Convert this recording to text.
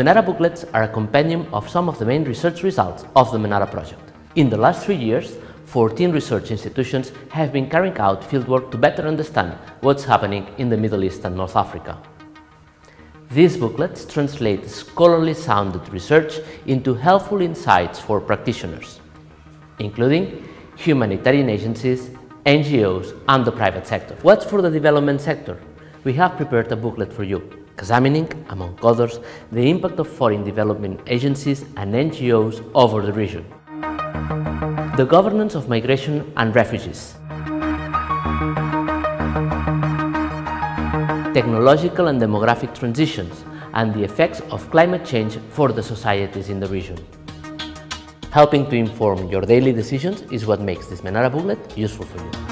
Menara booklets are a compendium of some of the main research results of the Menara project. In the last three years, 14 research institutions have been carrying out fieldwork to better understand what's happening in the Middle East and North Africa. These booklets translate scholarly sounded research into helpful insights for practitioners, including humanitarian agencies, NGOs and the private sector. What's for the development sector? We have prepared a booklet for you examining, among others, the impact of foreign development agencies and NGOs over the region. The governance of migration and refugees. Technological and demographic transitions and the effects of climate change for the societies in the region. Helping to inform your daily decisions is what makes this Menara booklet useful for you.